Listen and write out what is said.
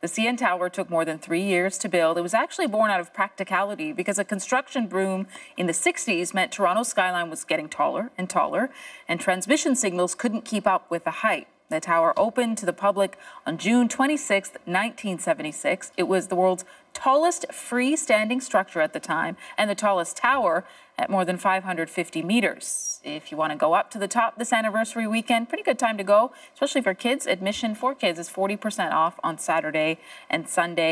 The CN Tower took more than three years to build. It was actually born out of practicality because a construction boom in the 60s meant Toronto's skyline was getting taller and taller, and transmission signals couldn't keep up with the height. The tower opened to the public on June 26, 1976. It was the world's tallest freestanding structure at the time and the tallest tower at more than 550 meters. If you want to go up to the top this anniversary weekend, pretty good time to go, especially for kids. Admission for kids is 40% off on Saturday and Sunday.